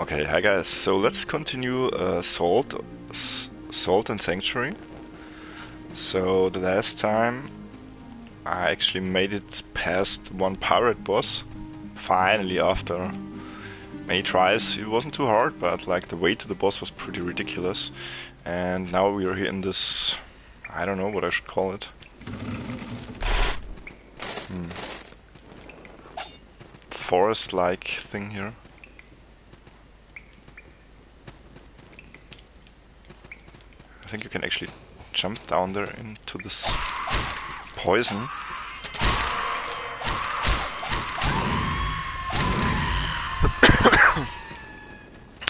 Okay, hi guys. So let's continue uh, Salt, Salt and Sanctuary. So the last time I actually made it past one pirate boss. Finally, after many tries, it wasn't too hard, but like the way to the boss was pretty ridiculous. And now we are here in this, I don't know what I should call it. Hmm. Forest-like thing here. I think you can actually jump down there into this poison.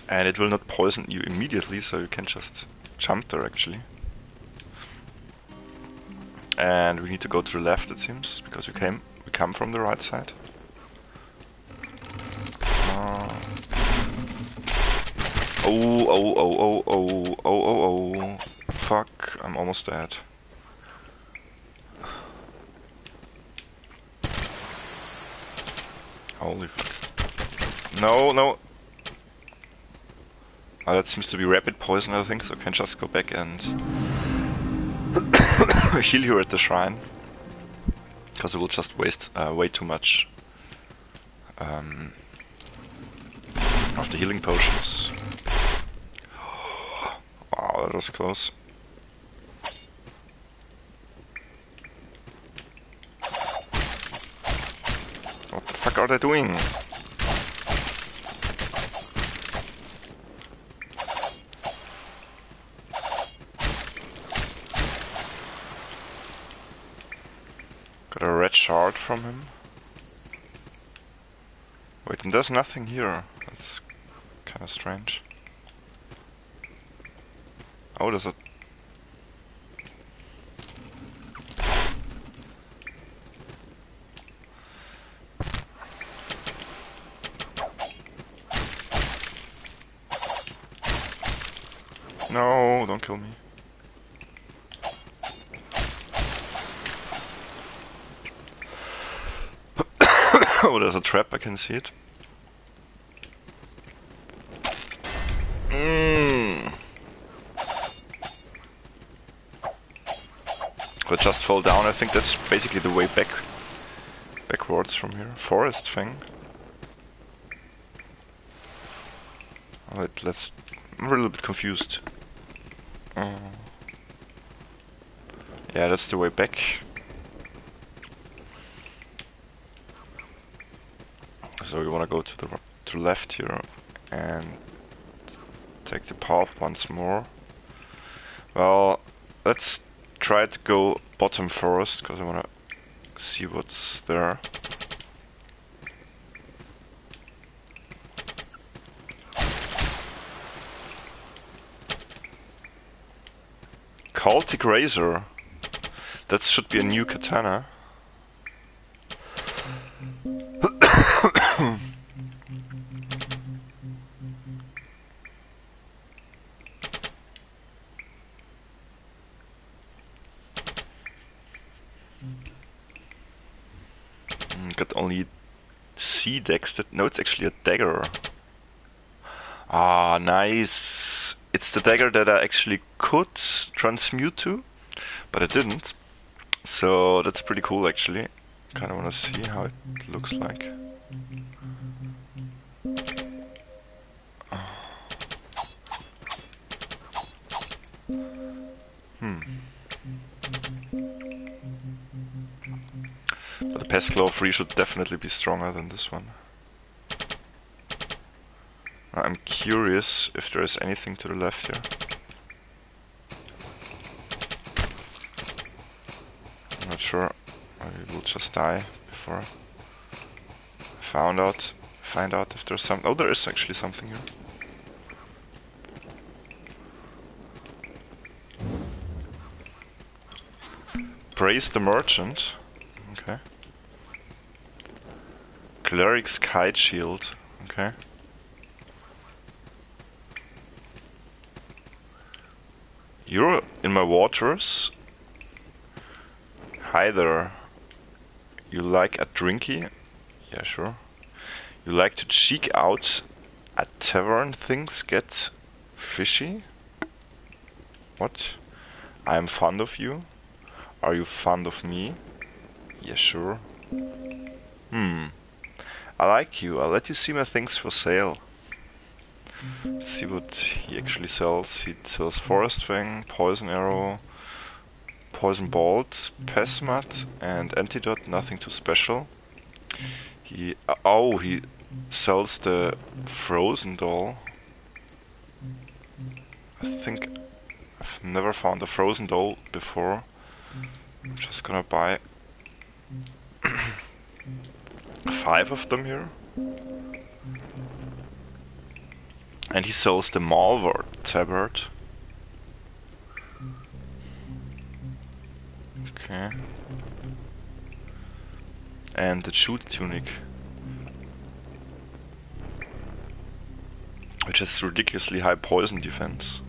and it will not poison you immediately, so you can just jump there actually. And we need to go to the left it seems, because we came we come from the right side. Uh, oh, oh, oh, oh, oh, oh, oh, oh. Almost dead. Holy fuck. No, no. Oh, that seems to be rapid poison, I think, so I can just go back and heal you at the shrine. Because it will just waste uh, way too much um, of the healing potions. Wow, that was close. What the fuck are they doing? Got a red shard from him. Wait, and there's nothing here. That's kind of strange. Oh, there's a... No, don't kill me. oh, there's a trap, I can see it. Mm. But just fall down, I think that's basically the way back backwards from here. Forest thing. Wait, let's... I'm a little bit confused. Uh, yeah, that's the way back. So we want to go to the to left here and take the path once more. Well, let's try to go bottom first because I want to see what's there. Cultic Razor. That should be a new katana. That no it's actually a dagger. Ah nice. It's the dagger that I actually could transmute to, but I didn't. So that's pretty cool actually. Kinda wanna see how it looks like. Claw 3 should definitely be stronger than this one. I'm curious if there is anything to the left here. I'm not sure. I will just die before I found out find out if there's some oh there is actually something here. Praise the merchant. Okay. Cleric's kite shield. Okay. You're in my waters. Hi there. You like a drinky? Yeah, sure. You like to cheek out at tavern things get fishy? What? I am fond of you? Are you fond of me? Yeah, sure. Hmm. I like you. I'll let you see my things for sale. see what he actually sells. He sells Forest Fang, Poison Arrow, Poison Bolt, Pesmat, and Antidote. Nothing too special. He uh, oh he sells the Frozen doll. I think I've never found a Frozen doll before. I'm just gonna buy five of them here. And he sells the Malvard tabard. Okay. And the Jute tunic. Which has ridiculously high poison defense.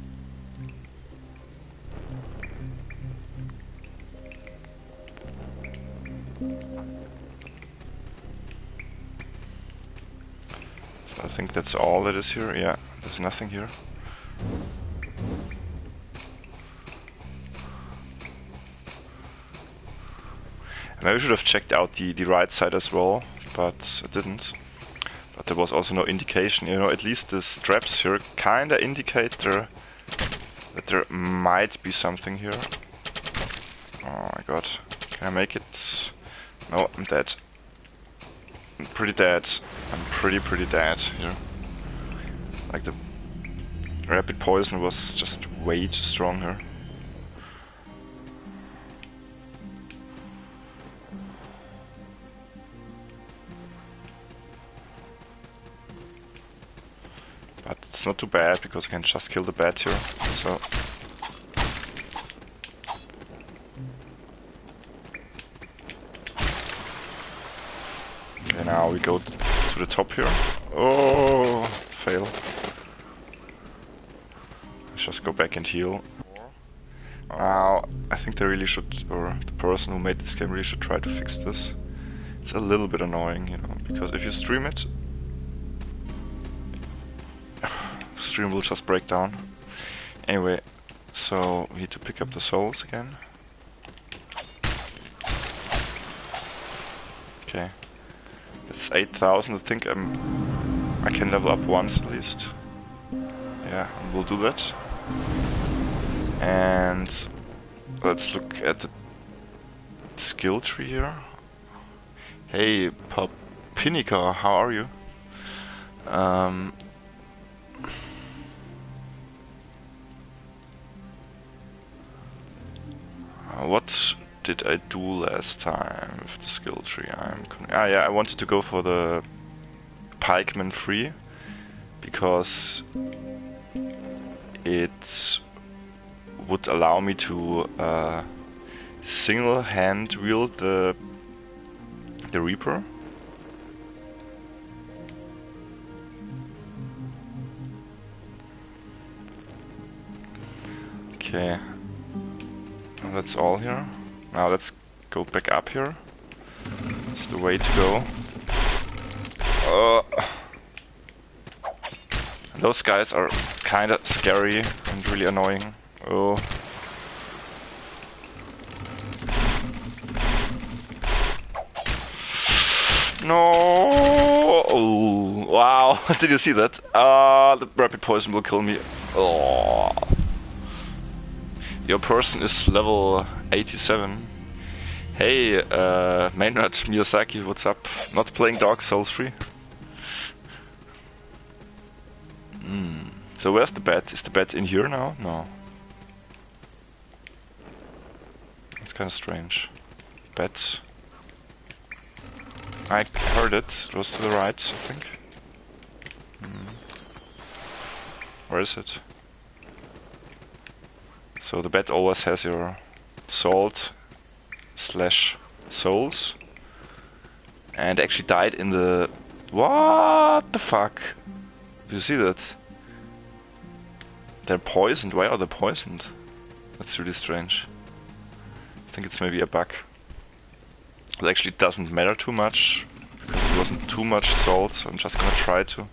That's all that is here. Yeah, there's nothing here. Maybe I should have checked out the, the right side as well, but I didn't. But there was also no indication, you know, at least the straps here kinda indicate there that there might be something here. Oh my god. Can I make it? No, I'm dead. I'm pretty dead. I'm pretty, pretty dead here. Like the rapid poison was just way too strong here. But it's not too bad because I can just kill the bat here. So now we go to the top here. Oh, fail. Just go back and heal. Now, I think they really should, or the person who made this game really should try to fix this. It's a little bit annoying, you know, because if you stream it, stream will just break down. Anyway, so we need to pick up the souls again. Okay. It's 8000, I think I'm, I can level up once at least. Yeah, we'll do that. And let's look at the skill tree here. Hey, Papinica, how are you? Um, what did I do last time with the skill tree? I'm ah yeah, I wanted to go for the pikeman free because it would allow me to uh, single hand wield the the reaper. Okay, that's all here. Now let's go back up here. It's the way to go. Uh, those guys are kinda scary and really annoying. Oh. No! Oh, wow. Did you see that? Ah, uh, the rapid poison will kill me. Oh. Your person is level 87. Hey, uh, Maynard Miyazaki, what's up? Not playing Dark Souls 3? Hmm. So where's the bat? Is the bat in here now? No. It's kinda strange. Bat. I heard it. It was to the right, I think. Hmm. Where is it? So the bed always has your salt slash souls. And actually died in the... What the fuck? Do you see that? They're poisoned. Why are they poisoned? That's really strange. I think it's maybe a bug. It actually doesn't matter too much. Because it wasn't too much salt, so I'm just gonna try to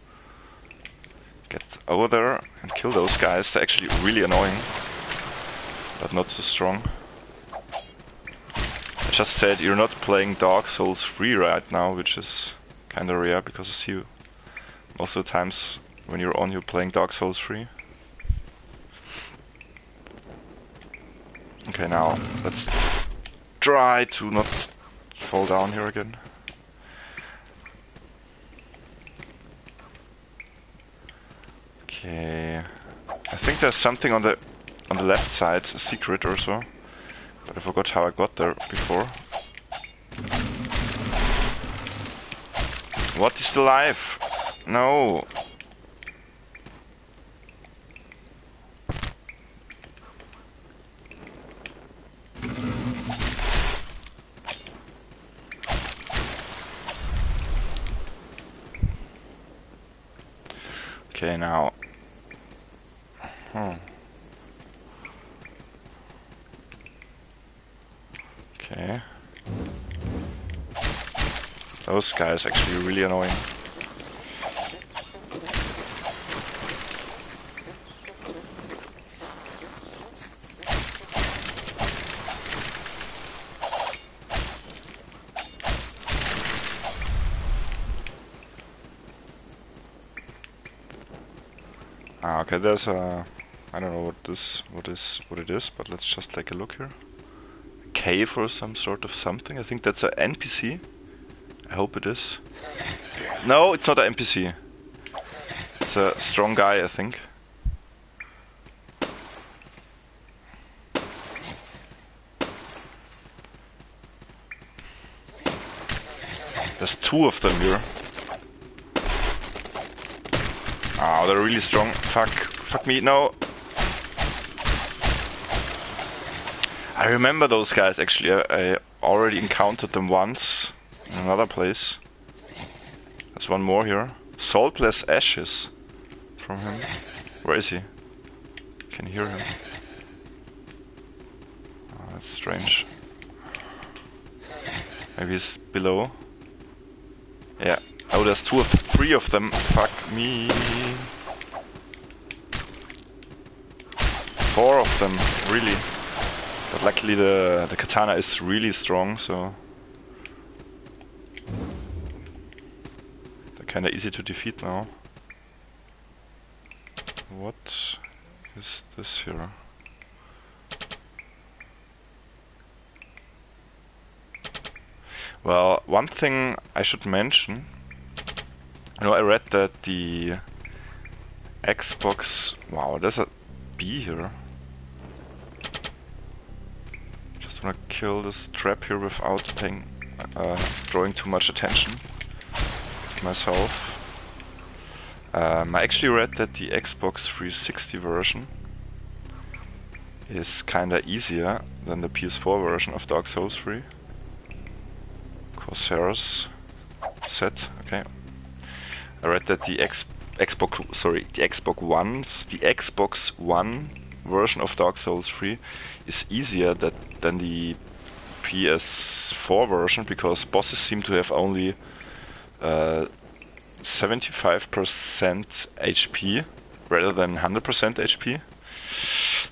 get over there and kill those guys. They're actually really annoying but not so strong. I just said you're not playing Dark Souls 3 right now, which is kinda rare because I see you most of the times when you're on you're playing Dark Souls 3. Okay, now let's try to not fall down here again. Okay, I think there's something on the on the left side, a secret or so. But I forgot how I got there before. What is the life? No. Now. Hmm. Okay. Those guys actually really annoying. Okay, there's a... I don't know what this, what is, what it is, but let's just take a look here. A cave or some sort of something. I think that's an NPC. I hope it is. No, it's not an NPC. It's a strong guy, I think. There's two of them here. They're really strong. Fuck. Fuck me. No. I remember those guys actually. I, I already encountered them once in another place. There's one more here. Saltless ashes from him. Where is he? Can hear him. Oh, that's strange. Maybe he's below. Yeah. Oh, there's two of three of them. Fuck me. Four of them, really. But luckily the the katana is really strong, so they're kinda easy to defeat now. What is this here? Well, one thing I should mention, you know, I read that the Xbox, wow, there's a bee here. Just wanna kill this trap here without paying, uh, drawing too much attention myself. Um, I actually read that the Xbox 360 version is kinda easier than the PS4 version of Dark Souls 3. Corsairs set. Okay. I read that the X Xbox sorry the Xbox One's the Xbox One version of Dark Souls 3 is easier that than the PS4 version because bosses seem to have only 75% uh, HP rather than 100% HP.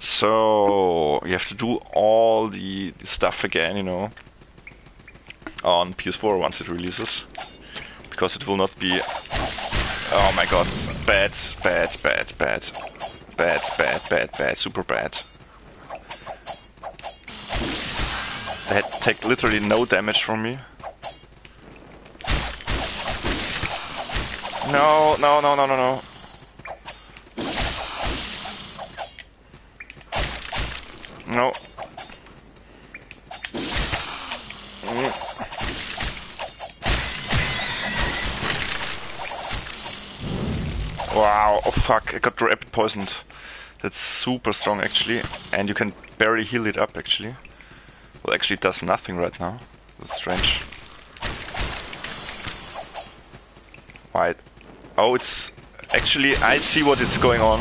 So you have to do all the, the stuff again, you know on PS4 once it releases. Because it will not be... Oh my god. Bad, bad, bad, bad. Bad, bad, bad, bad, super bad. That take literally no damage from me. No, no, no, no, no, no. No. Mm. Wow, oh fuck, I got rapid poisoned. That's super strong actually, and you can barely heal it up actually. Well, actually it does nothing right now. That's strange. Why? Oh, it's... Actually, I see what is going on.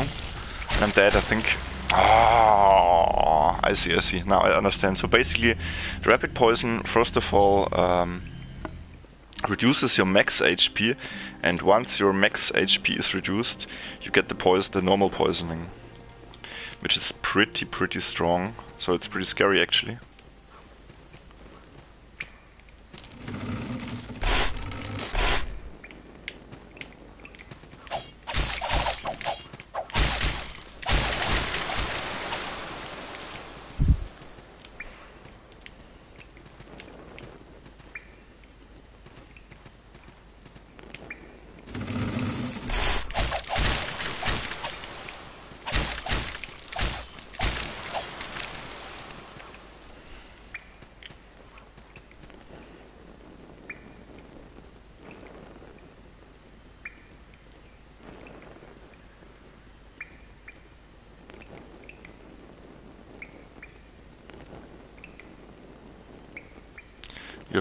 I'm dead, I think. Oh, I see, I see. Now I understand. So basically, rapid poison, first of all, um, reduces your max HP, and once your max HP is reduced, you get the poison, the normal poisoning, which is pretty pretty strong. So it's pretty scary actually.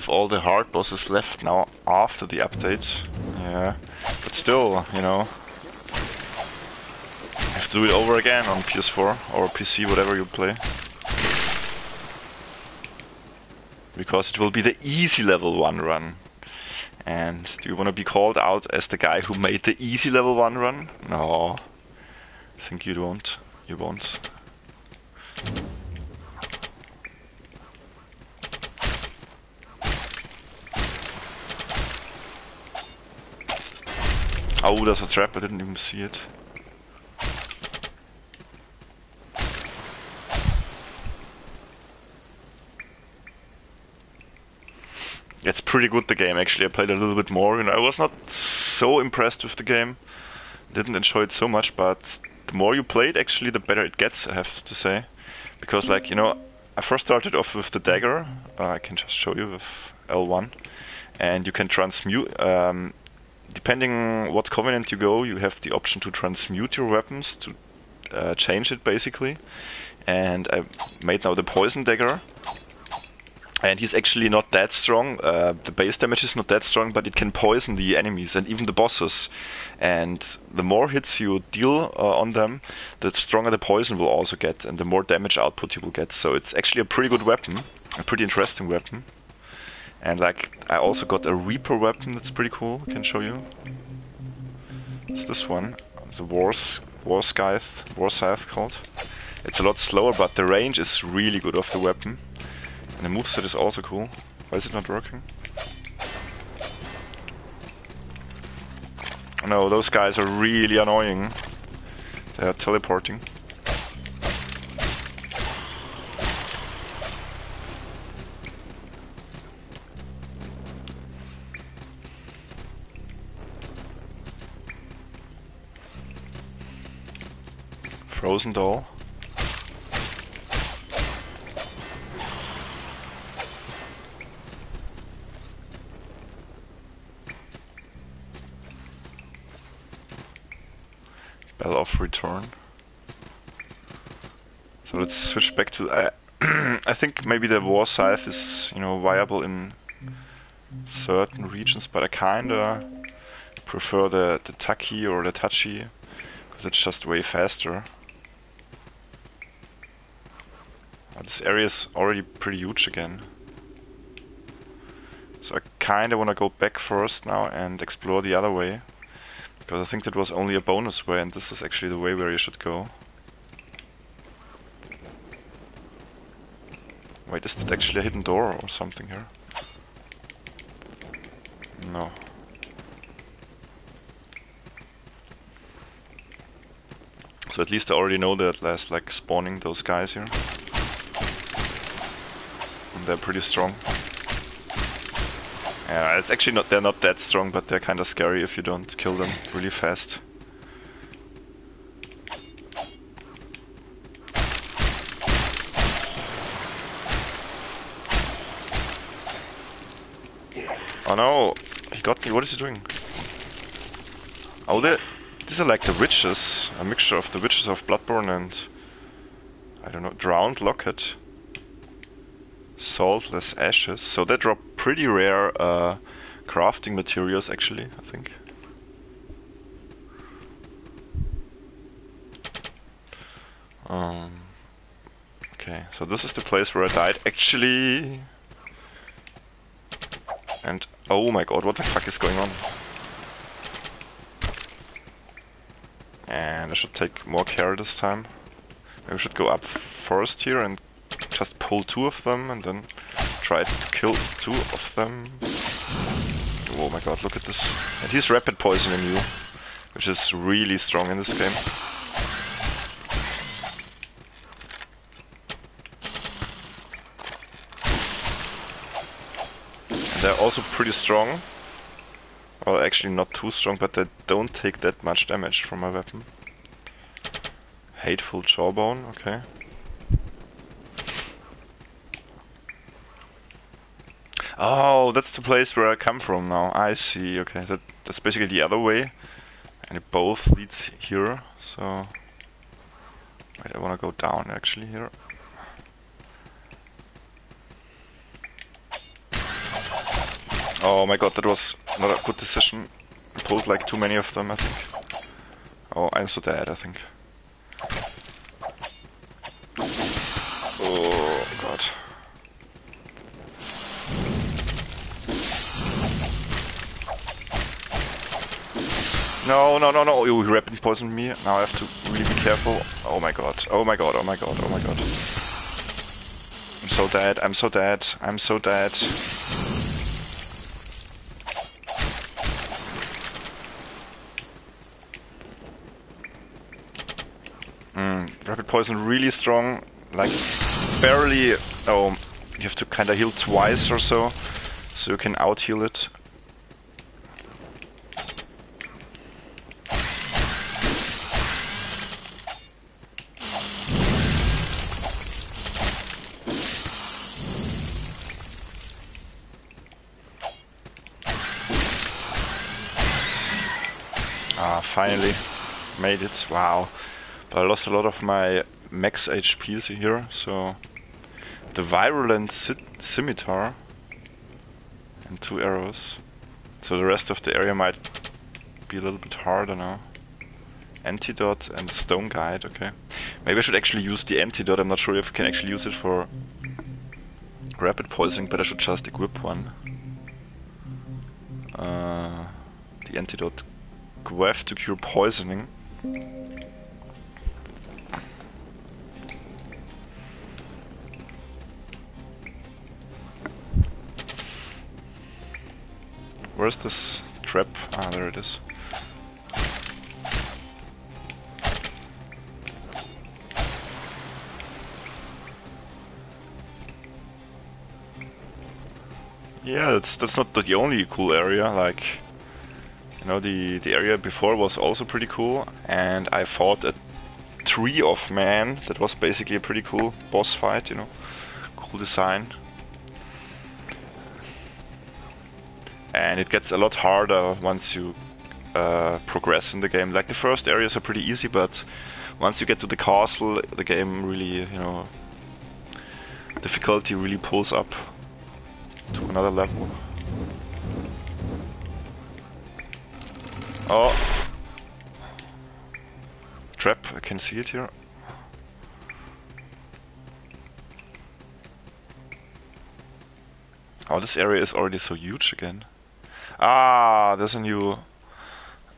All the hard bosses left now after the update. Yeah, but still, you know, have to do it over again on PS4 or PC, whatever you play. Because it will be the easy level 1 run. And do you want to be called out as the guy who made the easy level 1 run? No. I think you don't. You won't. Oh, there's a trap, I didn't even see it. It's pretty good, the game, actually. I played a little bit more, and you know, I was not so impressed with the game. Didn't enjoy it so much, but the more you play it, actually, the better it gets, I have to say. Because, like, you know, I first started off with the dagger. Uh, I can just show you with L1. And you can transmute... Um, depending what covenant you go, you have the option to transmute your weapons to uh, change it basically. And I made now the poison dagger, and he's actually not that strong. Uh, the base damage is not that strong, but it can poison the enemies and even the bosses. And the more hits you deal uh, on them, the stronger the poison will also get, and the more damage output you will get. So it's actually a pretty good weapon, a pretty interesting weapon. And like, I also got a Reaper weapon that's pretty cool. I can show you. It's this one, the Wars War Scythe, War Scythe called. It's a lot slower, but the range is really good of the weapon. And the moveset is also cool. Why is it not working? No, those guys are really annoying. They are teleporting. Frozen doll. Bell of Return. So let's switch back to... I, I think maybe the War Scythe is, you know, viable in certain regions, but I kinda prefer the, the Taki or the Tachi, because it's just way faster. This area is already pretty huge again. So I kinda wanna go back first now and explore the other way. Because I think that was only a bonus way and this is actually the way where you should go. Wait, is that actually a hidden door or something here? No. So at least I already know that last like spawning those guys here. They're pretty strong. Yeah, it's actually not, they're not that strong, but they're kinda scary if you don't kill them really fast. Oh no! He got me, what is he doing? Oh, they these are like the witches, a mixture of the witches of Bloodborne and... I don't know, Drowned Locket. Saltless Ashes, so they drop pretty rare uh, crafting materials actually, I think. Um, okay, so this is the place where I died actually. And oh my god, what the fuck is going on? And I should take more care this time. Maybe we should go up first here and just pull two of them and then try to kill two of them. Oh my god, look at this. And he's rapid poisoning you, which is really strong in this game. And they're also pretty strong. Well, actually not too strong, but they don't take that much damage from my weapon. Hateful Jawbone, okay. Oh, that's the place where I come from now. I see. Okay, that that's basically the other way, and it both leads here. So, wait, I wanna go down actually here. Oh my god, that was not a good decision. I pulled like too many of them, I think. Oh, I'm so dead, I think. Oh god. No, no, no, no. You rapid poisoned me. Now I have to really be careful. Oh my god. Oh my god. Oh my god. Oh my god. I'm so dead. I'm so dead. I'm so dead. Mm, rapid poison really strong. Like barely. Oh, you have to kind of heal twice or so So you can out heal it. Ah, finally made it. Wow. But I lost a lot of my max HPs here, so the virulent scimitar and two arrows. So the rest of the area might be a little bit harder now. Antidote and stone guide, okay. Maybe I should actually use the antidote, I'm not sure if I can actually use it for rapid poisoning, but I should just equip one. Uh, the antidote Gueth to cure poisoning. Where's this trap? Ah, there it is. Yeah, that's that's not the only cool area. Like, you know, the the area before was also pretty cool, and I fought a tree of man. That was basically a pretty cool boss fight. You know, cool design. and it gets a lot harder once you uh, progress in the game. Like the first areas are pretty easy, but once you get to the castle, the game really, you know, difficulty really pulls up to another level. Oh! Trap, I can see it here. Oh, this area is already so huge again. Ah, there's a new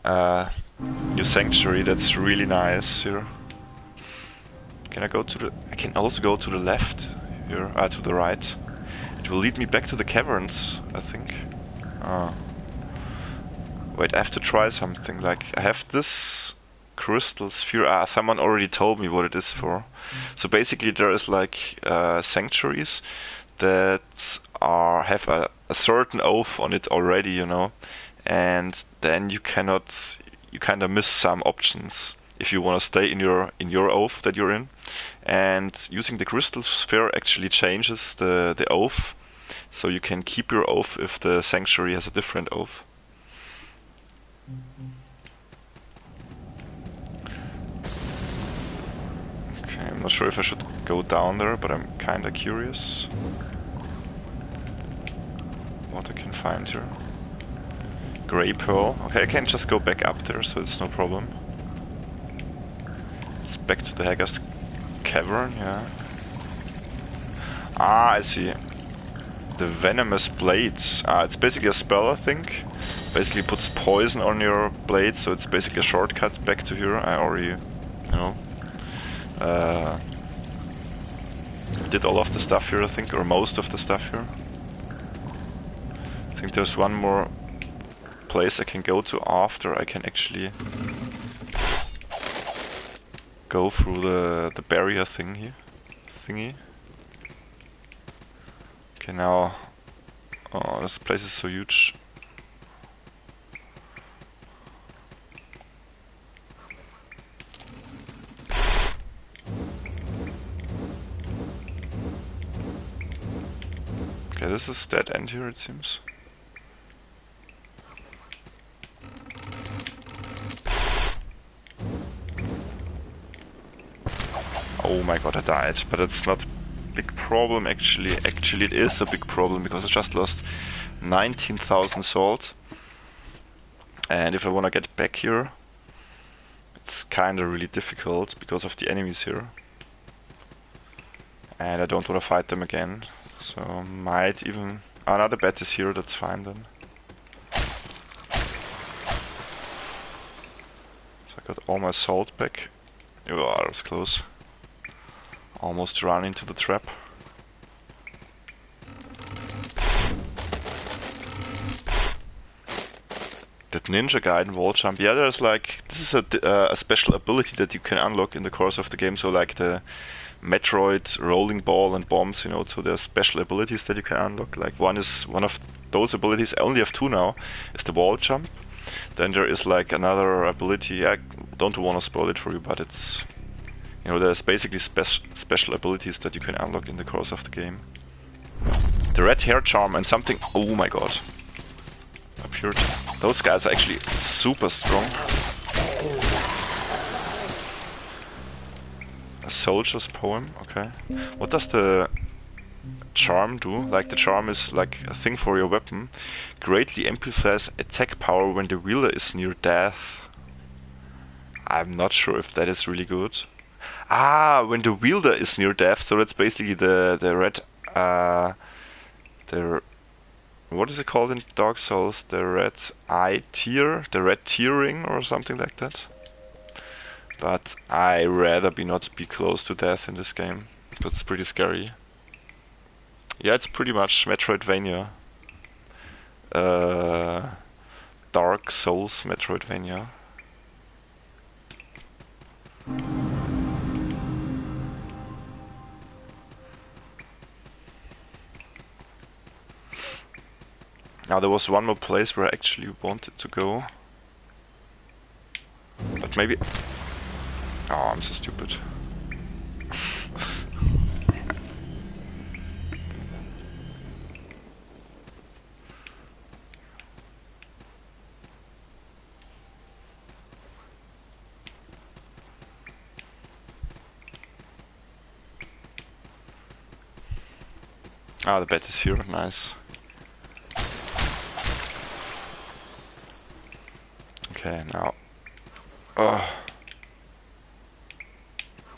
uh, new sanctuary that's really nice here. Can I go to the... I can also go to the left here, ah, to the right. It will lead me back to the caverns, I think. Ah. Wait, I have to try something, like, I have this crystal sphere, ah, someone already told me what it is for. So basically there is like uh, sanctuaries that are have a, a certain oath on it already, you know, and then you cannot you kind of miss some options if you want to stay in your in your oath that you're in. And using the crystal sphere actually changes the the oath, so you can keep your oath if the sanctuary has a different oath. Okay, I'm not sure if I should go down there, but I'm kinda curious what I can find here. Grey Pearl. Okay, I can just go back up there, so it's no problem. It's back to the Hager's Cavern, yeah. Ah, I see. The Venomous Blades. Ah, it's basically a spell, I think. Basically puts poison on your blade, so it's basically a shortcut back to here. I already, you know, uh, did all of the stuff here, I think, or most of the stuff here. I think there's one more place I can go to after I can actually go through the the barrier thing here thingy. Okay now oh this place is so huge. Okay, this is dead end here it seems. Oh my god, I died. But it's not big problem actually. Actually it is a big problem because I just lost 19,000 salt. And if I wanna get back here, it's kinda really difficult because of the enemies here. And I don't wanna fight them again. So might even... Ah, Another bat is here, that's fine then. So I got all my salt back. Oh, that was close. Almost run into the trap. That ninja guy in wall jump, yeah, there's like this is a, uh, a special ability that you can unlock in the course of the game. So like the Metroid rolling ball and bombs, you know. So there's special abilities that you can unlock. Like one is one of those abilities. I only have two now. Is the wall jump. Then there is like another ability. I don't want to spoil it for you, but it's you know there's basically spe special abilities that you can unlock in the course of the game. The red hair charm and something. Oh my god. A. Those guys are actually super strong. A soldier's poem. Okay. What does the charm do? Like the charm is like a thing for your weapon. Greatly amplifies attack power when the wielder is near death. I'm not sure if that is really good. Ah, when the wielder is near death, so that's basically the the red uh the what is it called in Dark Souls? The red eye tear, the red tearing or something like that. But I rather be not be close to death in this game. That's pretty scary. Yeah, it's pretty much Metroidvania. Uh, Dark Souls Metroidvania. Now there was one more place where I actually wanted to go. But maybe... Oh, I'm so stupid. Ah, the bed is here, nice. Okay, now. Oh.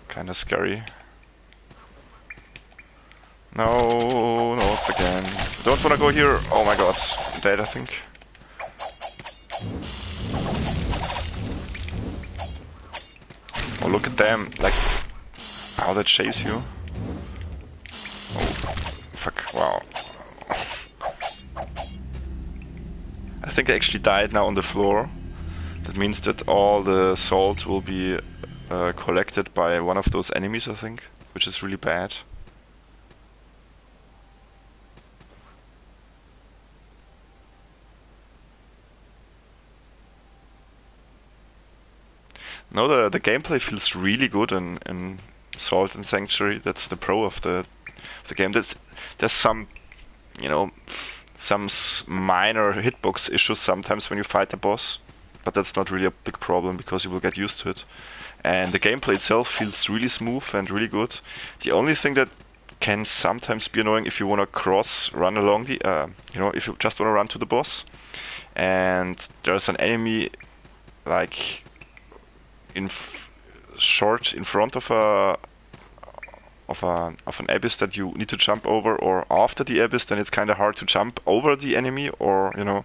Kinda scary. No, not again. Don't wanna go here. Oh my god. Dead, I think. Oh, look at them. Like, how they chase you. Oh, fuck. Wow. I think I actually died now on the floor. Means that all the salt will be uh, collected by one of those enemies, I think, which is really bad. No, the the gameplay feels really good in, in Salt and Sanctuary. That's the pro of the the game. There's there's some, you know, some minor hitbox issues sometimes when you fight the boss but that's not really a big problem because you will get used to it. And the gameplay itself feels really smooth and really good. The only thing that can sometimes be annoying if you want to cross run along the, uh, you know, if you just want to run to the boss, and there's an enemy like in short in front of a of a of an abyss that you need to jump over or after the abyss then it's kind of hard to jump over the enemy or you know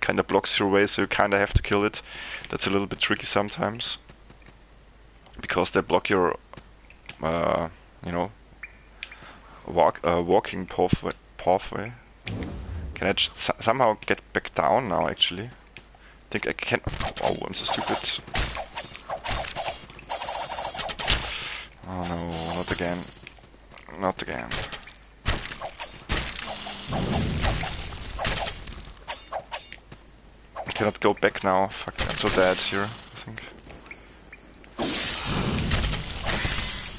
kind of blocks your way so you kind of have to kill it. That's a little bit tricky sometimes. Because they block your uh, you know walk uh, walking pathway pathway. Can I somehow get back down now actually? I think I can oh I'm so stupid. Oh no, not again. Not again. I cannot go back now. Fuck, I'm so dead here, I think.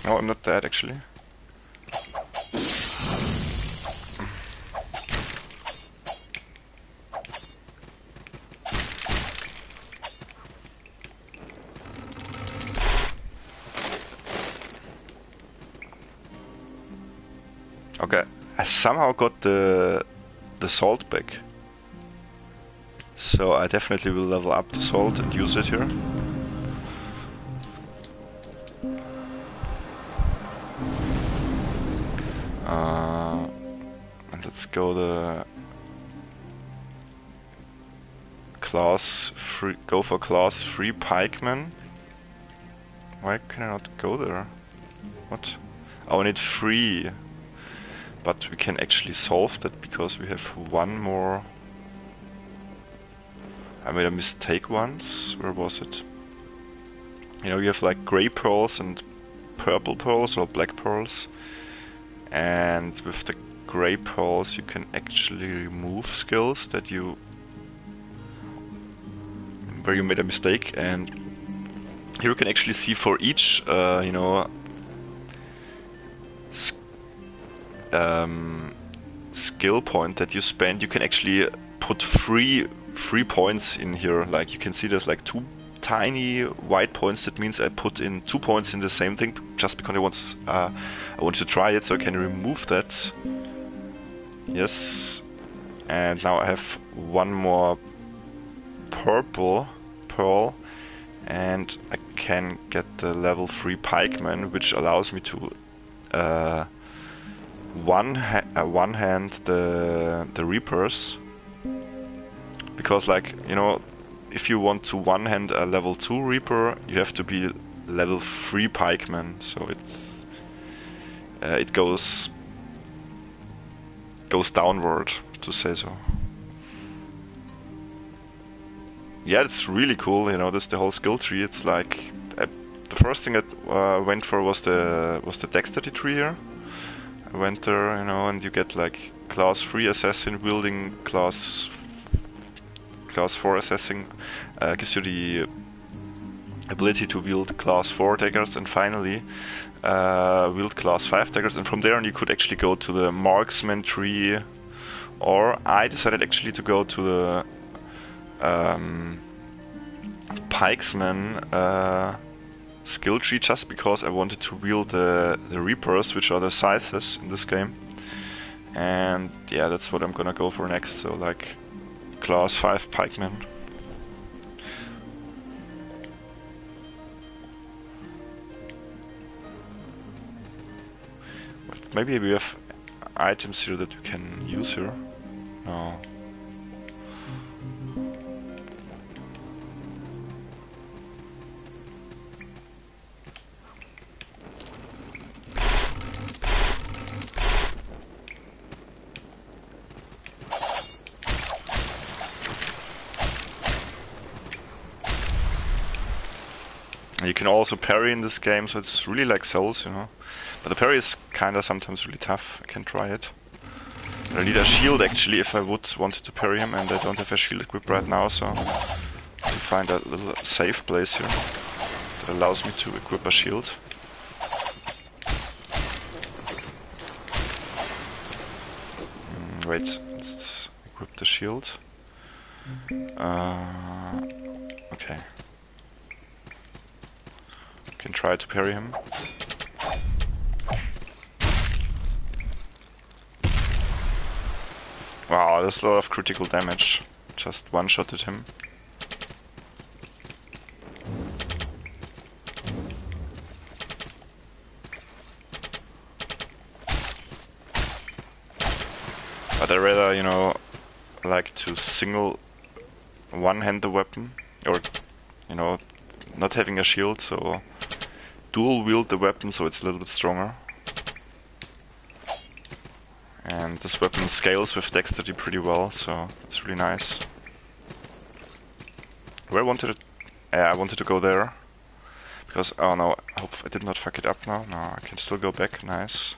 No, I'm not dead actually. Somehow got the the salt back. So I definitely will level up the salt and use it here. Uh, and let's go the class free. Go for class free pikeman. Why can I not go there? What? Oh, I need free but we can actually solve that because we have one more... I made a mistake once, where was it? You know, you have like grey pearls and purple pearls or black pearls. And with the gray pearls you can actually remove skills that you where you made a mistake. And here you can actually see for each uh, you know um, skill point that you spend you can actually put three three points in here. Like you can see there's like two tiny white points. That means I put in two points in the same thing just because I want uh, I want to try it so I can remove that. Yes. And now I have one more purple pearl. And I can get the level 3 pikeman which allows me to uh, one ha uh, one hand the the reapers because like you know if you want to one hand a level 2 reaper you have to be level 3 pikeman so it's uh, it goes goes downward to say so yeah, it's really cool. You know, this the whole skill tree. It's like uh, the first thing that uh, went for was the was the dexterity tree here. I you know, and you get like class three assassin wielding class class four assassin uh, gives you the ability to wield class four daggers, and finally uh, wield class five daggers. And from there on, you could actually go to the marksman tree, or I decided actually to go to the um, Pikesman uh, skill tree just because I wanted to wield the, the Reapers, which are the scythes in this game. And yeah, that's what I'm gonna go for next, so like class 5 Pikeman. Maybe we have items here that we can use here. No. You can also parry in this game, so it's really like Souls, you know. But the parry is kinda sometimes really tough. I can try it. I need a shield actually if I would want to parry him, and I don't have a shield equipped right now, so to find a little safe place here that allows me to equip a shield. Mm, wait, let's equip the shield. Uh, okay can try to parry him. Wow, there's a lot of critical damage. Just one-shotted him. But I rather, you know, like to single one-hand the weapon, or, you know, not having a shield, so dual wield the weapon so it's a little bit stronger. And this weapon scales with dexterity pretty well, so it's really nice. Where I wanted? Yeah, I wanted to go there. Because, oh no, I hope I did not fuck it up now. No, I can still go back, nice.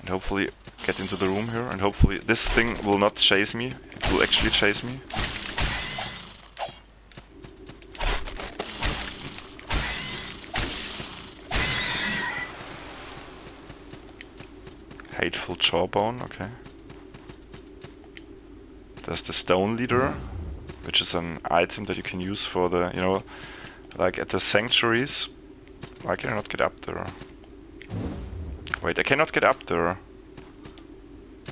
And hopefully get into the room here, and hopefully this thing will not chase me. It will actually chase me. Hateful Jawbone, okay. There's the Stone Leader, which is an item that you can use for the, you know, like at the sanctuaries. Why can I not get up there? Wait, I cannot get up there.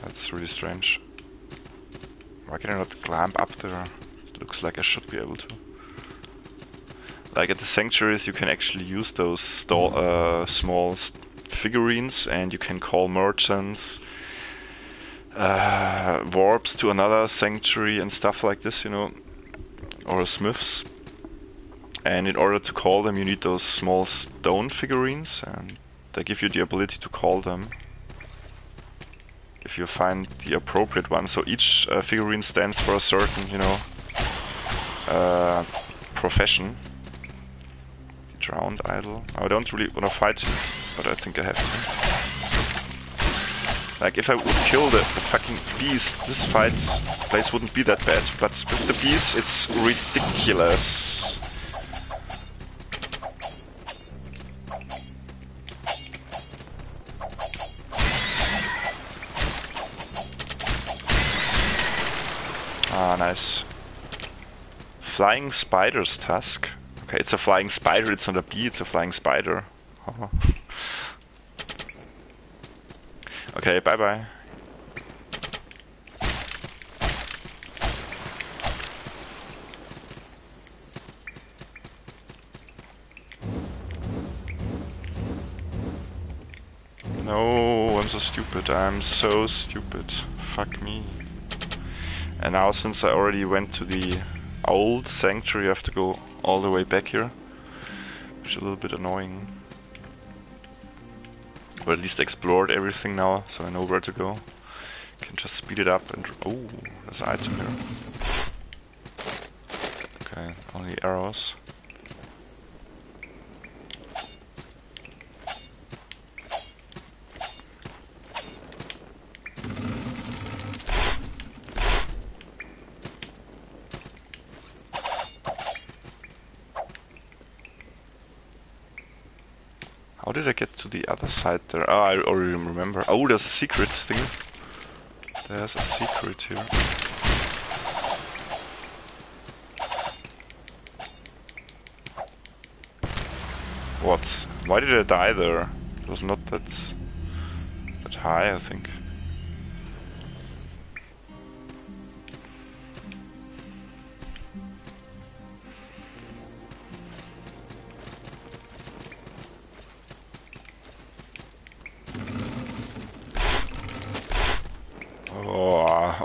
That's really strange. Why can I not climb up there? It looks like I should be able to. Like at the sanctuaries you can actually use those uh, small figurines and you can call merchants, uh, warps to another sanctuary and stuff like this, you know, or smiths. And in order to call them you need those small stone figurines and they give you the ability to call them if you find the appropriate one. So each uh, figurine stands for a certain, you know, uh, profession. Drowned idol. I don't really want to fight him but I think I have to. Like, if I would kill the, the fucking beast, this fight place wouldn't be that bad. But with the beast, it's ridiculous. Ah, nice. Flying spider's tusk. Okay, it's a flying spider, it's not a bee, it's a flying spider. Oh. Okay, bye bye. No, I'm so stupid. I'm so stupid. Fuck me. And now since I already went to the old sanctuary, I have to go all the way back here. Which is a little bit annoying. Or at least explored everything now, so I know where to go. Can just speed it up and... Oh, there's an item here. Okay, only arrows. Did I get to the other side there? Oh, I already remember. Oh, there's a secret thing. There's a secret here. What? Why did I die there? It was not that that high, I think.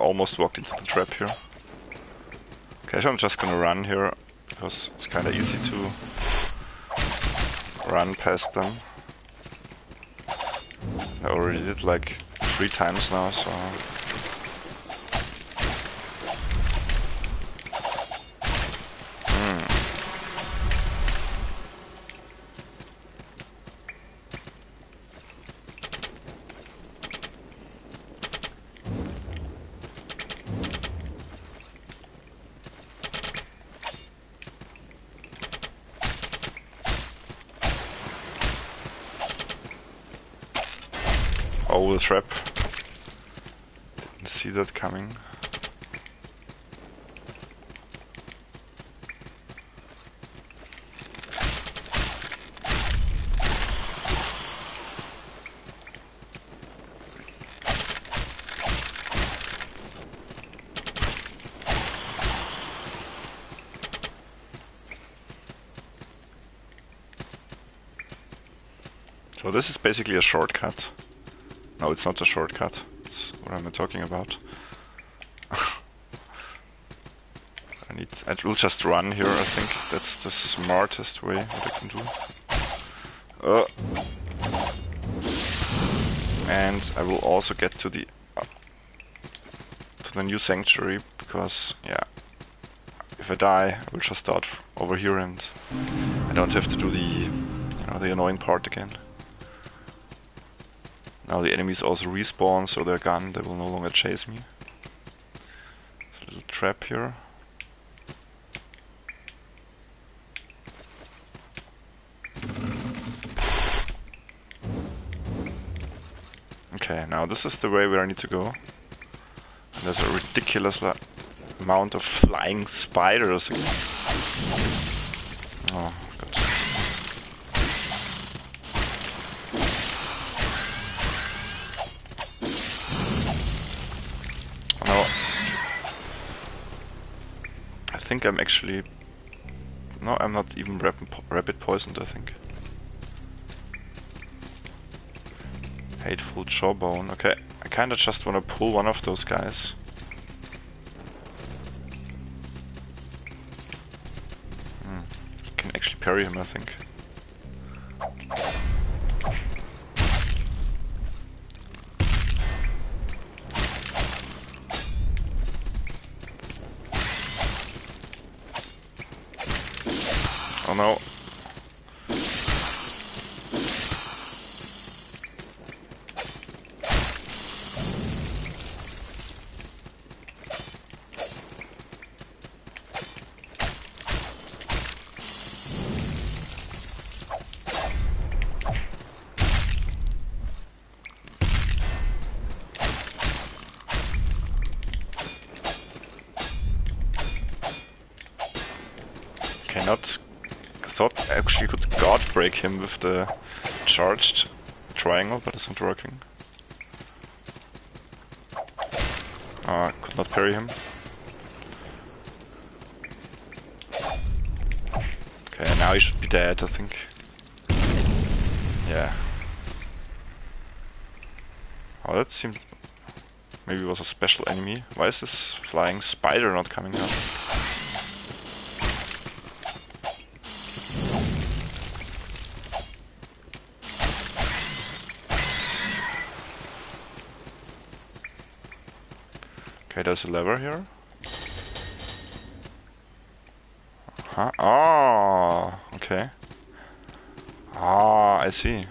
Almost walked into the trap here. Okay, so I'm just gonna run here, because it's kinda easy to run past them. I already did like three times now, so... Hmm. Oh, the trap. Didn't see that coming. So this is basically a shortcut. No, it's not a shortcut. What am I talking about? I need. I will just run here. I think that's the smartest way what I can do. Uh, and I will also get to the uh, to the new sanctuary because yeah, if I die, I will just start over here and I don't have to do the you know the annoying part again. Now the enemies also respawn, so they're gone, they will no longer chase me. There's a little trap here. Okay, now this is the way where I need to go. And there's a ridiculous amount of flying spiders. Oh, God. No. I think I'm actually... No, I'm not even rapid, po rapid poisoned, I think. Hateful jawbone. Okay, I kinda just wanna pull one of those guys. Hmm. Can actually parry him, I think. Oh no. not thought actually could guard with the charged triangle, but it's not working. Ah, could not parry him. Okay, now he should be dead, I think. Yeah. Oh, that seemed... Maybe it was a special enemy. Why is this flying spider not coming out? There's a lever here. Huh? Oh, okay. Ah, I see.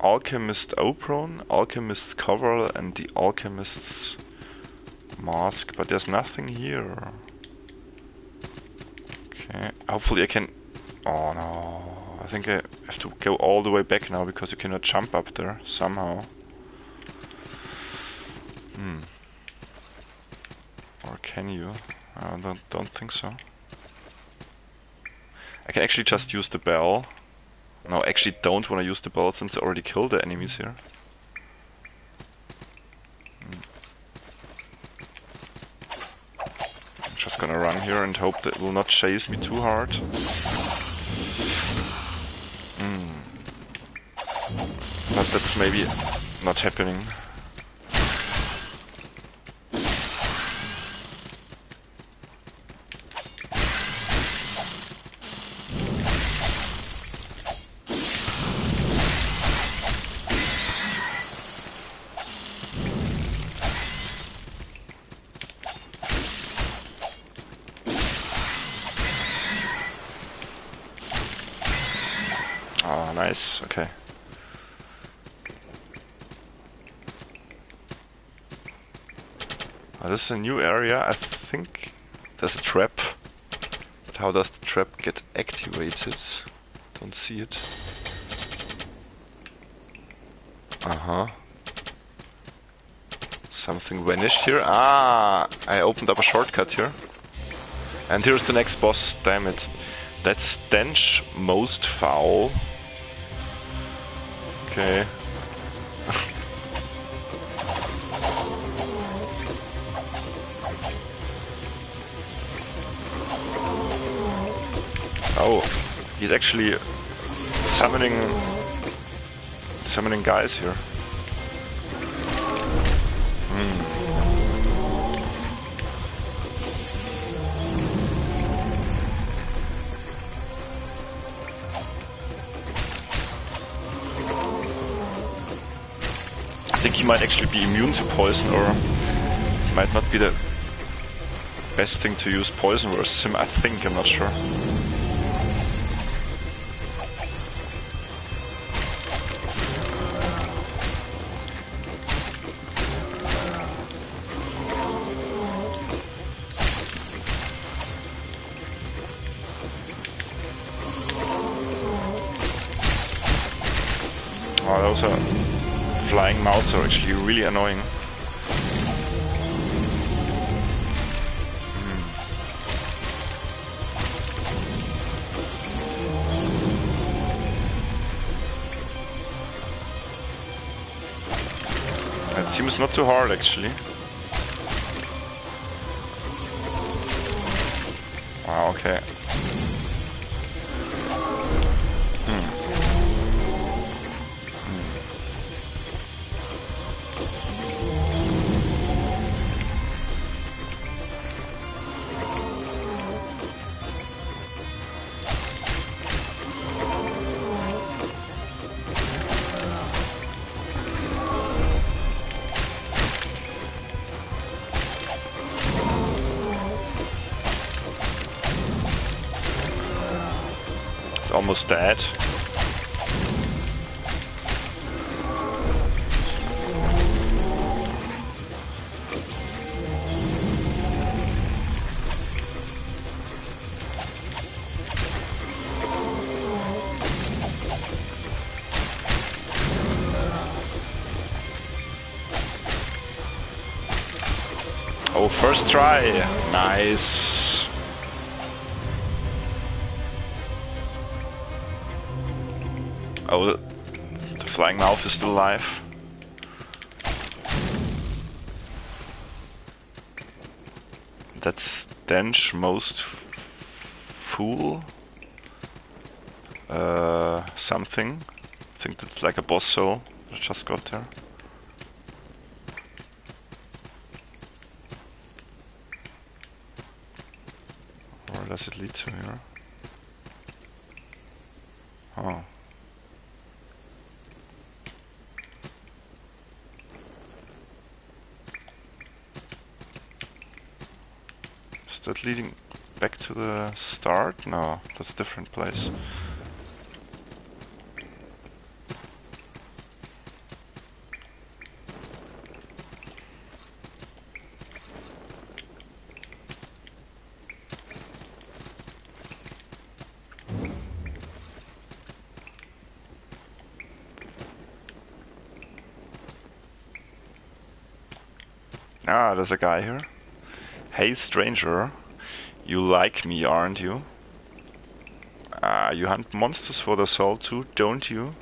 Alchemist Oberon, Alchemist's cover, and the Alchemist's mask, but there's nothing here. Okay, hopefully I can... Oh no, I think I have to go all the way back now because you cannot jump up there somehow. Hmm. Or can you? I don't, don't think so. I can actually just use the bell. No, actually don't want to use the bell since I already killed the enemies here. Hmm. I'm just gonna run here and hope that it will not chase me too hard. Mm. But that's maybe not happening. Oh, nice. Okay. Oh, this a new area. I think there's a trap. But how does the trap get activated? Don't see it. Uh-huh. Something vanished here. Ah! I opened up a shortcut here. And here's the next boss, damn it. That's stench most foul. Okay. Oh, he's actually summoning summoning guys here. Hmm. I think he might actually be immune to poison, or might not be the best thing to use poison versus him, I think, I'm not sure. Annoying. Hmm. That seems not too hard actually. Dead. Oh, first try. Nice. Flying mouth is still alive. That's Stench most foul. Uh, something. I think that's like a boss soul that just got there. Where does it lead to here? Oh. That leading back to the start? No, that's a different place. Ah, there's a guy here. Hey stranger, you like me, aren't you? Ah, you hunt monsters for the soul too, don't you?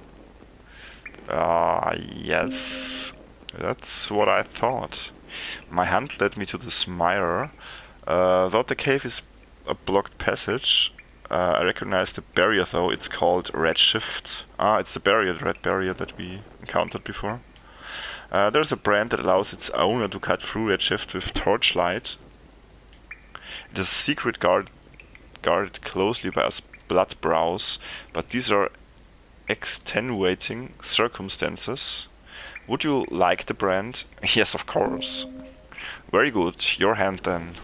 Ah, yes. That's what I thought. My hunt led me to this mire. Uh, the cave is a blocked passage, uh, I recognize the barrier though, it's called Redshift. Ah, it's the barrier, the red barrier that we encountered before. Uh, there's a brand that allows its owner to cut through Redshift with torchlight. Is secret guard guarded closely by us blood brows, but these are extenuating circumstances. Would you like the brand? yes, of course. Very good, your hand then.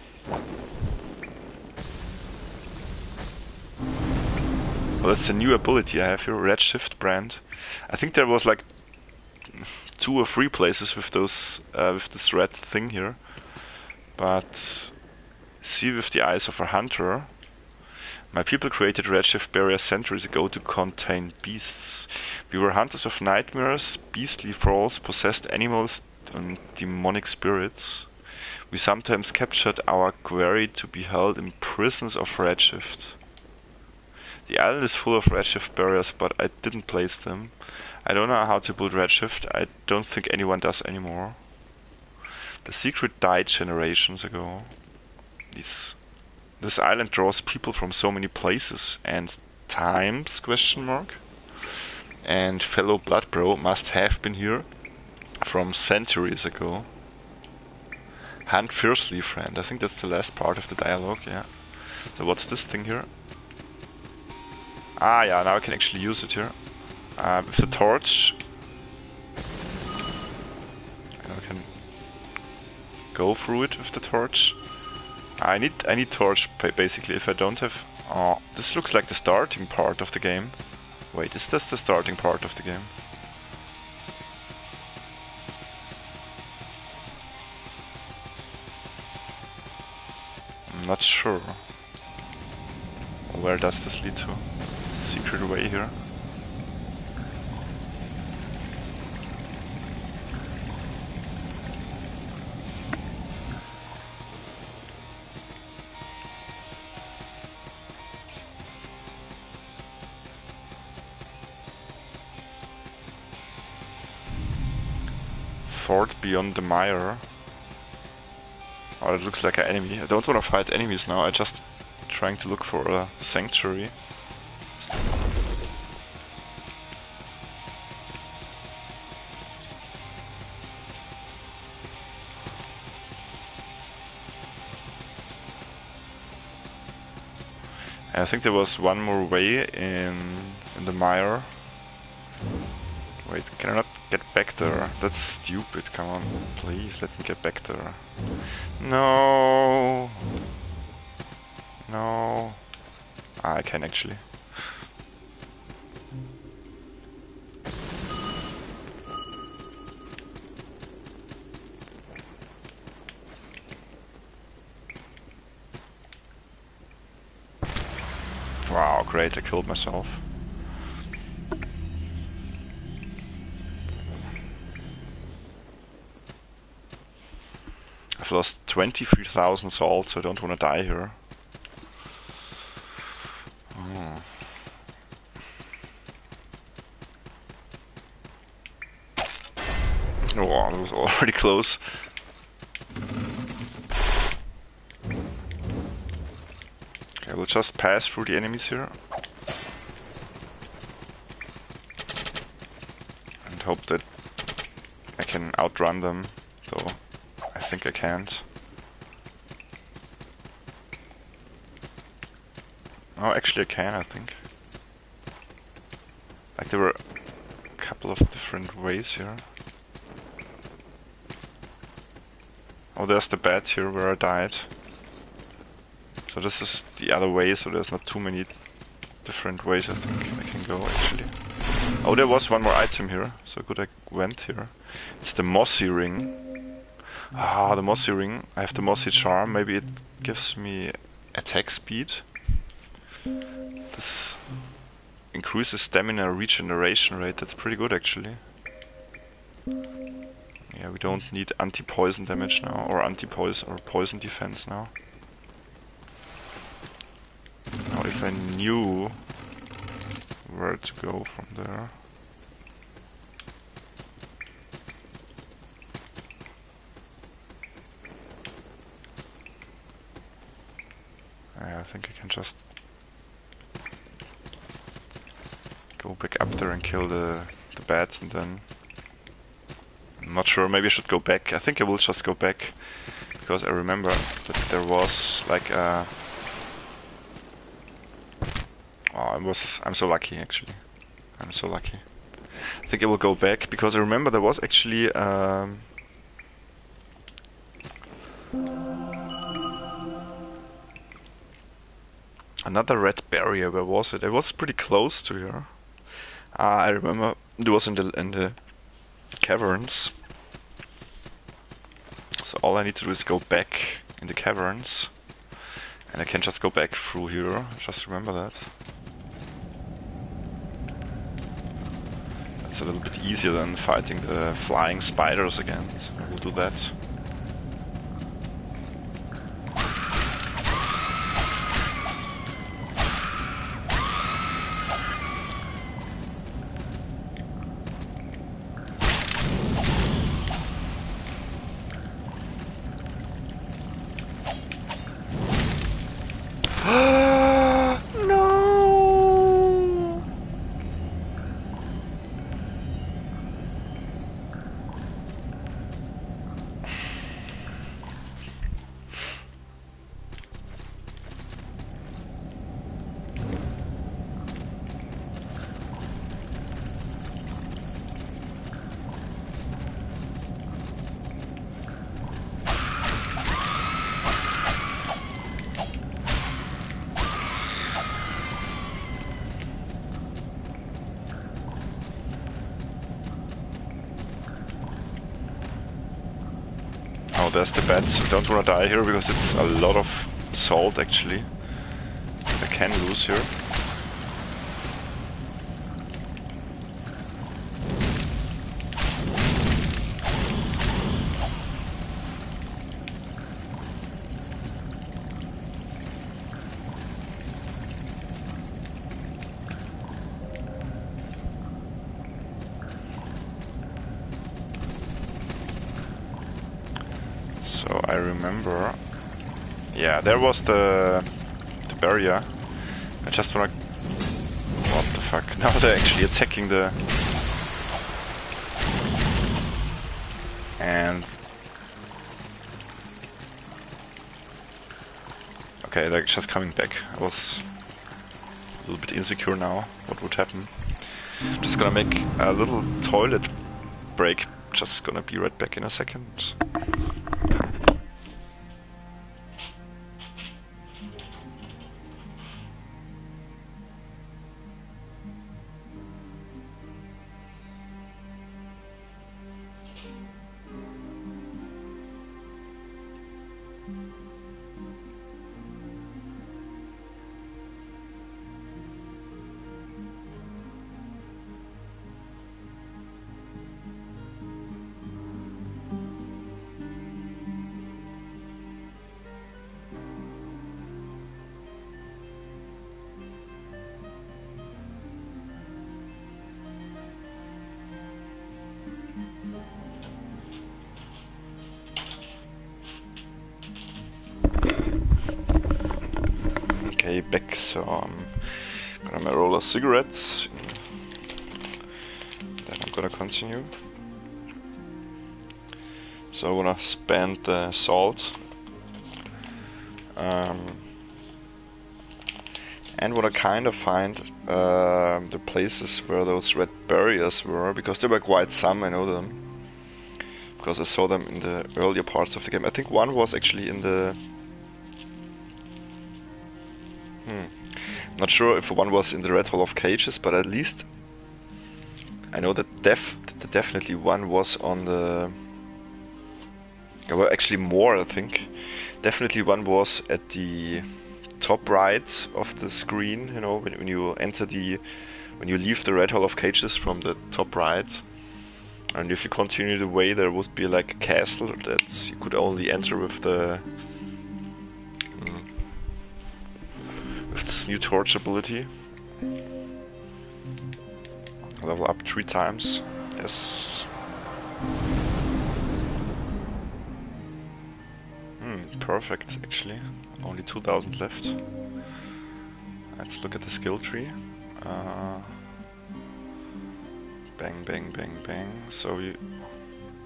Well, that's a new ability I have here, Redshift brand. I think there was like two or three places with those uh, with this red thing here. But see with the eyes of a hunter. My people created Redshift barriers centuries ago to contain beasts. We were hunters of nightmares, beastly thralls, possessed animals, and demonic spirits. We sometimes captured our quarry to be held in prisons of Redshift. The island is full of Redshift barriers, but I didn't place them. I don't know how to build Redshift. I don't think anyone does anymore. The secret died generations ago. This this island draws people from so many places and times question mark. And fellow blood bro must have been here from centuries ago. Hunt fiercely, friend. I think that's the last part of the dialogue, yeah. So what's this thing here? Ah yeah, now I can actually use it here uh, with the torch. I can go through it with the torch. I need I need torch basically if I don't have. Oh, this looks like the starting part of the game. Wait, is this the starting part of the game? I'm not sure. Where does this lead to? Secret way here. Fort beyond the mire. Oh, it looks like an enemy. I don't want to fight enemies now, I'm just trying to look for a sanctuary. I think there was one more way in in the mire. Wait, can I not get back there? That's stupid, come on, please let me get back there. No! No. Ah, I can actually. Wow, great, I killed myself. Lost 23,000 souls, so I don't want to die here. Oh. Oh, that was already close. Okay, we'll just pass through the enemies here. And hope that I can outrun them think I can't. Oh, actually I can, I think. Like there were a couple of different ways here. Oh, there's the bed here where I died. So this is the other way, so there's not too many different ways I think I can go actually. Oh, there was one more item here, so good I went here. It's the Mossy Ring. Ah, the Mossy Ring. I have the Mossy Charm, maybe it gives me attack speed. This increases stamina regeneration rate, that's pretty good actually. Yeah, we don't need anti-poison damage now, or anti-poison or poison defense now. Now if I knew where to go from there. I think I can just go back up there and kill the, the bats and then I'm not sure, maybe I should go back. I think I will just go back because I remember that there was like a... Oh, I was... I'm so lucky actually. I'm so lucky. I think I will go back because I remember there was actually um, another red barrier. Where was it? It was pretty close to here. Ah, I remember it was in the in the caverns. So all I need to do is go back in the caverns. And I can just go back through here. Just remember that. That's a little bit easier than fighting the flying spiders again. So we'll do that. there's the bats. I don't wanna die here because it's a lot of salt actually. I can lose here. Remember. Yeah, there was the, the barrier. I just wanna... What the fuck? Now they're actually attacking the... And... Okay, they're just coming back. I was a little bit insecure now what would happen. Just gonna make a little toilet break. Just gonna be right back in a second. Gonna roll a cigarette. Then I'm gonna continue. So I wanna spend the salt. Um, and wanna kind of find uh, the places where those red barriers were, because there were quite some, I know them. Because I saw them in the earlier parts of the game. I think one was actually in the Not sure if one was in the Red Hall of Cages, but at least I know that def definitely one was on the. There were actually more, I think. Definitely one was at the top right of the screen. You know, when, when you enter the, when you leave the Red Hall of Cages from the top right. And if you continue the way, there would be like a castle that you could only enter with the new torch ability. Level up three times. Yes. Hmm, perfect actually. Only 2000 left. Let's look at the skill tree. Uh, bang, bang, bang, bang. So we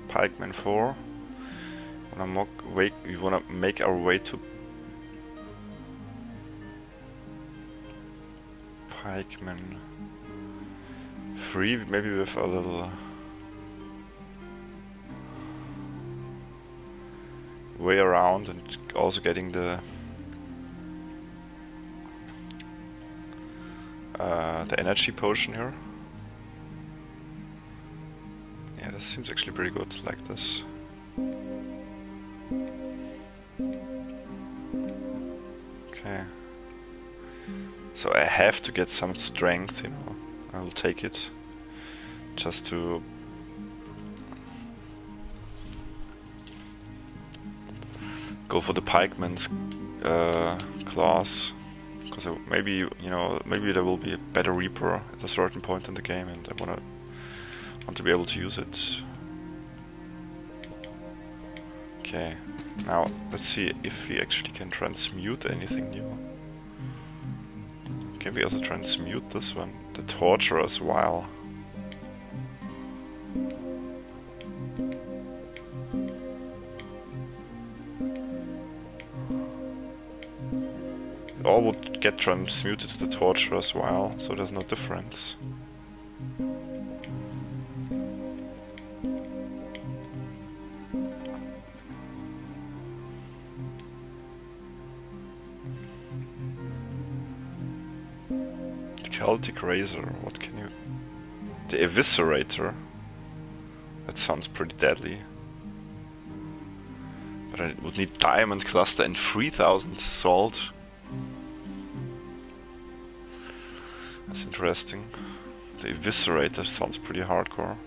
Pikeman 4. Wanna wait, we wanna make our way to Pikeman. Free, maybe with a little... way around and also getting the uh, the energy potion here. Yeah, this seems actually pretty good, like this. Okay. So I have to get some strength, you know. I will take it just to go for the pikeman's uh, class. Because maybe you know maybe there will be a better reaper at a certain point in the game and I wanna want to be able to use it. Okay. Now let's see if we actually can transmute anything new can we also transmute this one? The Torturer's Vial. all would get transmuted to the Torturer's Vial, so there's no difference. Celtic Razor, what can you... The Eviscerator. That sounds pretty deadly. But I would need Diamond Cluster and 3000 salt. That's interesting. The Eviscerator sounds pretty hardcore.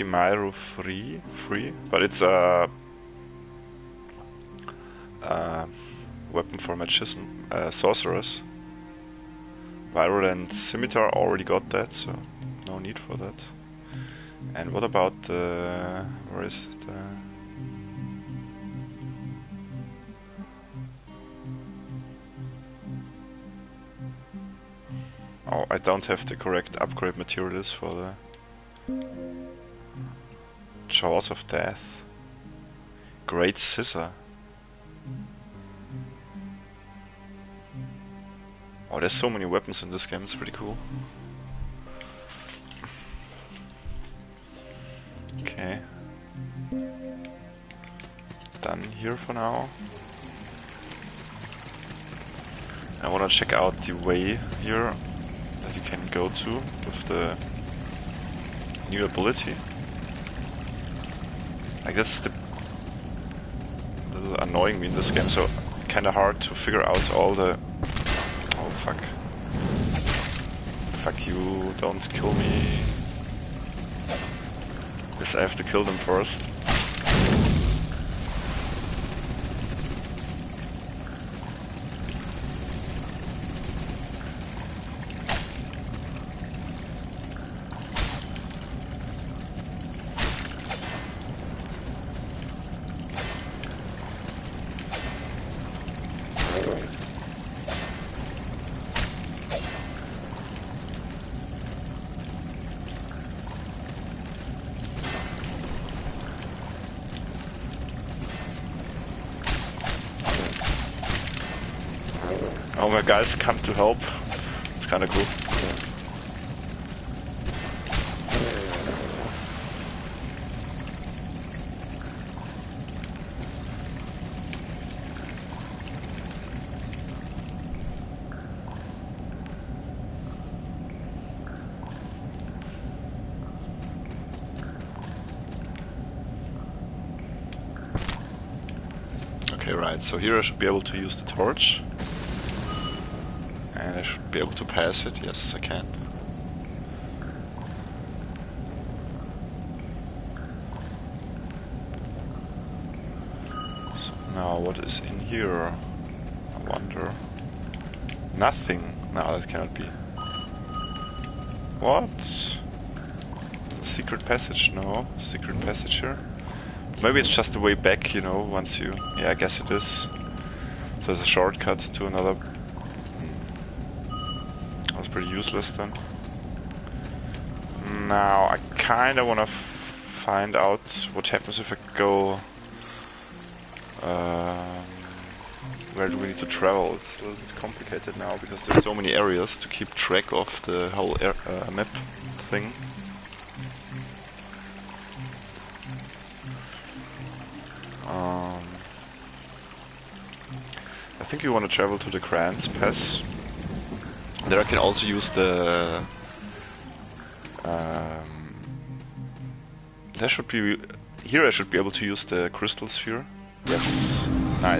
Shikimairu free, free, but it's a, a weapon for magician, uh, sorcerers. Virulent Scimitar already got that, so no need for that. And what about the... where is the... Oh, I don't have the correct upgrade materials for the Jaws of Death. Great Scissor. Oh, there's so many weapons in this game, it's pretty cool. Okay. Done here for now. I wanna check out the way here that you can go to with the new ability. I guess the little annoying me in this game, so kinda hard to figure out all the... Oh fuck. Fuck you, don't kill me. Guess I have to kill them first. Guys come to help. It's kind of cool. Okay, right, so here I should be able to use the torch. Be able to pass it, yes I can. So now what is in here? I wonder. Nothing. No, that cannot be. What? Secret passage? No, secret passage here. Maybe it's just the way back, you know, once you... Yeah, I guess it is. So there's a shortcut to another... Useless then. Now, I kinda wanna find out what happens if I go... Um, where do we need to travel? It's a little bit complicated now because there's so many areas to keep track of the whole air, uh, map thing. Um, I think you want to travel to the Grants Pass. There I can also use the... Um, there should be... Here I should be able to use the Crystal Sphere. Yes, nice.